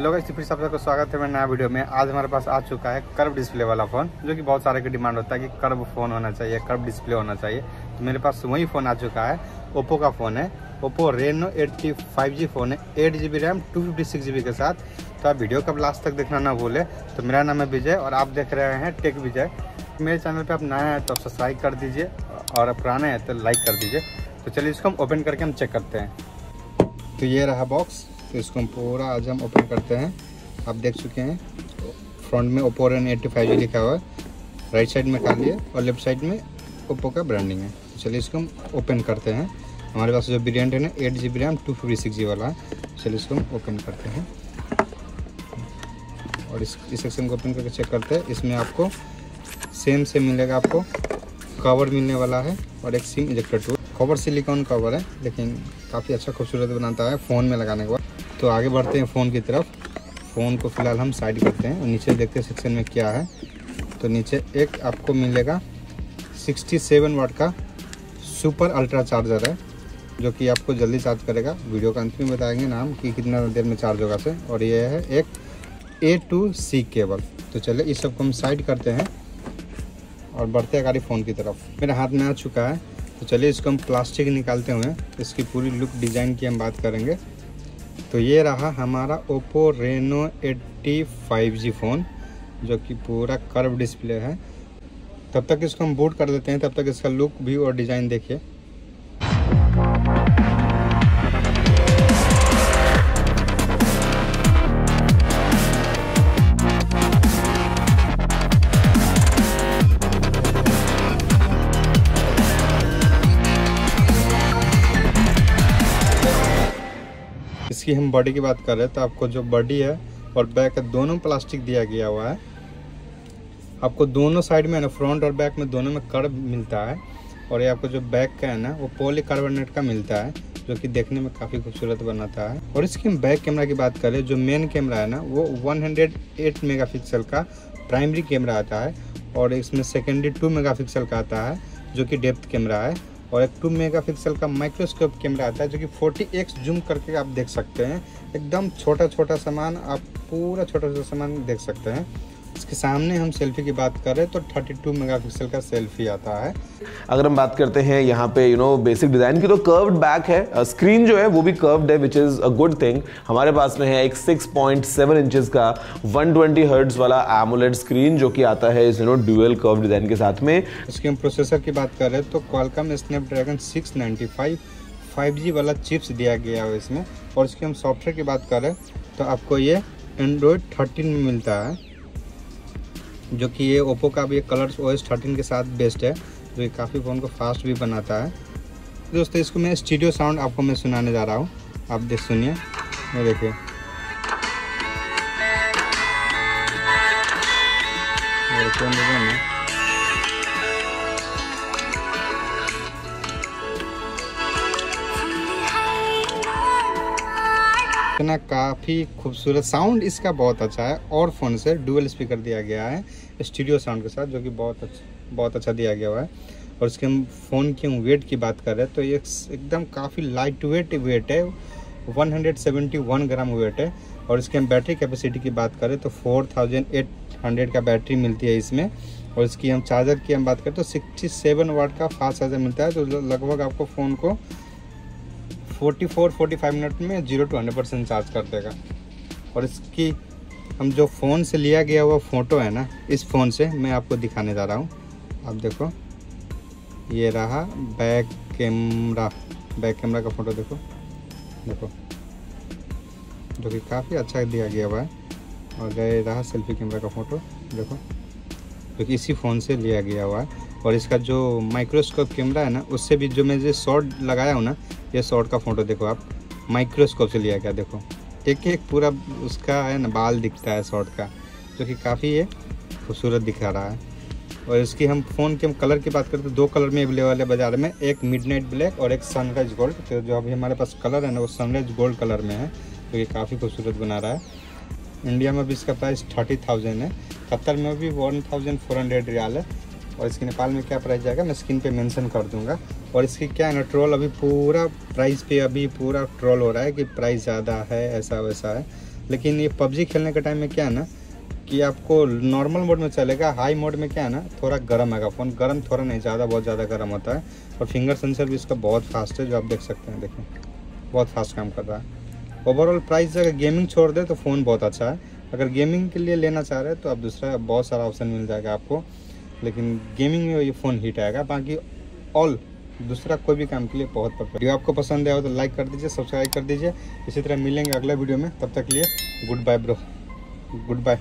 लोग इस फिर सब सबका स्वागत है मेरे नया वीडियो में। आज हमारे पास आ चुका है कर्व डिस्प्ले वाला फ़ोन जो कि बहुत सारे की डिमांड होता है कि कर्व फ़ोन होना चाहिए कर्व डिस्प्ले होना चाहिए। तो मेरे पास वही फ़ोन आ चुका है ओप्पो का फ़ोन है। Oppo Reno eighty five G phone है eight G B RAM two fifty six G B के साथ। तो आप वीडियो कब लास्ट तक देखना ना भूलें। तो मेरा नाम है विजय और आप देख रहे हैं टेक विजय मेरे चैनल पर आप नया हैं तो आप सब्सक्राइब कर दीजिए और पुराने हैं तो लाइक कर दीजिए। तो चलिए इसको हम ओपन करके हम चेक करते हैं। तो ये रहा बॉक्स तो इसको हम पूरा आज हम ओपन करते हैं। आप देख चुके हैं। फ्रंट में Oppo Reno eighty five G लिखा हुआ है। राइट साइड में खाली है और लेफ़्ट साइड में ओप्पो का ब्रांडिंग है। तो चलिए इसको हम ओपन करते हैं। हमारे पास जो वेरियंट है ना eight G B RAM two fifty six G वाला है। चलिए इसको हम ओपन करते हैं। और इस सेक्शन को ओपन करके चेक करते हैं। इसमें आपको सेम से मिलेगा आपको। कवर मिलने वाला है और एक SIM ejector tool cover silicone cover है, लेकिन काफ़ी अच्छा खूबसूरत बनाता है। फ़ोन में लगाने के बाद। तो आगे बढ़ते हैं फ़ोन की तरफ़। फ़ोन को फ़िलहाल हम साइड करते हैं और नीचे देखते हैं सेक्शन में क्या है। तो नीचे एक आपको मिलेगा 67 वाट का सुपर अल्ट्रा चार्जर है, जो कि आपको जल्दी चार्ज करेगा। वीडियो का अंत में बताएँगे नाम कि कितना देर में चार्ज होगा से। और ये है एक ए टू सी केबल तो चलिए इस सबको हम साइड करते हैं और बढ़ते हैं गाड़ी फ़ोन की तरफ़। मेरे हाथ में आ चुका है। तो चलिए इसको हम प्लास्टिक निकालते हुए इसकी पूरी लुक डिज़ाइन की हम बात करेंगे। तो ये रहा हमारा ओप्पो रेनो 80 5G फ़ोन, जो कि पूरा कर्व डिस्प्ले है। तब तक इसको हम बूट कर देते हैं, तब तक इसका लुक भी और डिज़ाइन देखिए। इसकी हम बॉडी की बात कर रहे हैं तो आपको जो बॉडी है और बैक है, दोनों प्लास्टिक दिया गया हुआ है। आपको दोनों साइड में ना फ्रंट और बैक में दोनों में कर्व मिलता है और ये आपको जो बैक का है ना, वो पोली कार्बोनेट का मिलता है, जो कि देखने में काफ़ी खूबसूरत बनाता है। और इसकी हम बैक कैमरा की बात करें जो मेन कैमरा है ना, वो 108 मेगापिक्सल का प्राइमरी कैमरा आता है और इसमें सेकेंडरी 2 मेगापिक्सल का आता है, जो कि डेप्थ कैमरा है। और एक टू मेगा पिक्सल का माइक्रोस्कोप कैमरा आता है, जो कि 40x जूम करके आप देख सकते हैं। एकदम छोटा छोटा सामान, आप पूरा छोटा छोटा सामान देख सकते हैं। इसके सामने हम सेल्फी की बात करें तो 32 मेगापिक्सल का सेल्फी आता है। अगर हम बात करते हैं यहाँ पे यू नो बेसिक डिज़ाइन की तो कर्व्ड बैक है। स्क्रीन जो है वो भी कर्व्ड है which is a good thing हमारे पास में है एक 6.7 इंचेस का 120 ट्वेंटी हर्ट्ज वाला एमोलेड स्क्रीन जो कि आता है इस you know dual curve design के साथ में। इसके हम प्रोसेसर की बात करें तो क्वालकॉम स्नैपड्रैगन 695 5G वाला चिप्स दिया गया है इसमें। और इसके हम सॉफ्टवेयर की बात करें तो आपको ये एंड्रॉयड 13 में मिलता है। जो कि ये ओप्पो का भी कलर ओ एस थर्टीन के साथ बेस्ट है, जो ये काफ़ी फ़ोन को फास्ट भी बनाता है। दोस्तों, इसको मैं स्टूडियो साउंड आपको मैं सुनाने जा रहा हूँ। आप देख सुनिए ये देखिए। इतना काफ़ी खूबसूरत साउंड इसका बहुत अच्छा है और फ़ोन से डुअल स्पीकर दिया गया है स्टूडियो साउंड के साथ, जो कि बहुत अच्छा बहुत अच्छा दिया गया हुआ है। और इसके हम फ़ोन की वेट की बात कर रहे हैं तो ये एकदम काफ़ी लाइट वेट वेट है 171 ग्राम वेट है। और इसके हम बैटरी कैपेसिटी की बात करें तो 4800 का बैटरी मिलती है इसमें। और इसकी हम चार्जर की हम बात करें तो 67 वाट का फास्ट चार्जर मिलता है तो लगभग आपको फ़ोन को 44-45 मिनट में zero to hundred percent charge कर देगा। और इसकी हम जो फ़ोन से लिया गया हुआ फ़ोटो है ना, इस फ़ोन से मैं आपको दिखाने जा रहा हूँ। आप देखो, ये रहा बैक कैमरा बैक कैमरा का फ़ोटो देखो। देखो, जो कि काफ़ी अच्छा दिया गया हुआ है। और ये रहा सेल्फी कैमरा का फ़ोटो, देखो। जो कि इसी फ़ोन से लिया गया हुआ है। और इसका जो माइक्रोस्कोप कैमरा है ना, उससे भी जो मैं जो शॉर्ट लगाया हूँ ना ये शॉर्ट का फ़ोटो देखो आप। माइक्रोस्कोप से लिया गया, देखो। एक एक पूरा उसका है ना, बाल दिखता है शॉर्ट का, जो कि काफ़ी ये खूबसूरत दिखा रहा है। और इसकी हम फ़ोन के हम कलर की बात करें तो दो कलर में अवेलेबल है बाज़ार में, एक मिडनाइट ब्लैक और एक सनराइज गोल्ड। तो जो अभी हमारे पास कलर है ना, वो सनराइज गोल्ड कलर में है तो ये काफ़ी खूबसूरत बना रहा है। इंडिया में भी इसका प्राइस थर्टी थाउज़ेंड है, कतर में भी one thousand four hundred riyal है। और इसके नेपाल में क्या प्राइस जाएगा? मैं स्क्रीन पे मेंशन कर दूँगा। और इसकी क्या है ना ट्रोल अभी पूरा प्राइस पे अभी पूरा ट्रोल हो रहा है कि प्राइस ज़्यादा है, ऐसा वैसा है। लेकिन ये पबजी खेलने के टाइम में क्या है ना, कि आपको नॉर्मल मोड में चलेगा हाई मोड में क्या है ना, थोड़ा गर्म आएगा। फ़ोन गर्म थोड़ा नहीं, ज़्यादा, बहुत ज़्यादा गर्म होता है। और फिंगर सेंसर भी इसका बहुत फास्ट है, जो आप देख सकते हैं देखें बहुत फास्ट काम कर रहा है। ओवरऑल प्राइस अगर गेमिंग छोड़ दे तो फ़ोन बहुत अच्छा है। अगर गेमिंग के लिए लेना चाह रहे हैं तो आप दूसरा बहुत सारा ऑप्शन मिल जाएगा आपको। लेकिन गेमिंग में ये फ़ोन हीट आएगा, बाकी ऑल दूसरा कोई भी काम के लिए बहुत परफेक्ट वीडियो आपको पसंद आया हो तो लाइक कर दीजिए सब्सक्राइब कर दीजिए। इसी तरह मिलेंगे अगले वीडियो में। तब तक के लिए goodbye bro good bye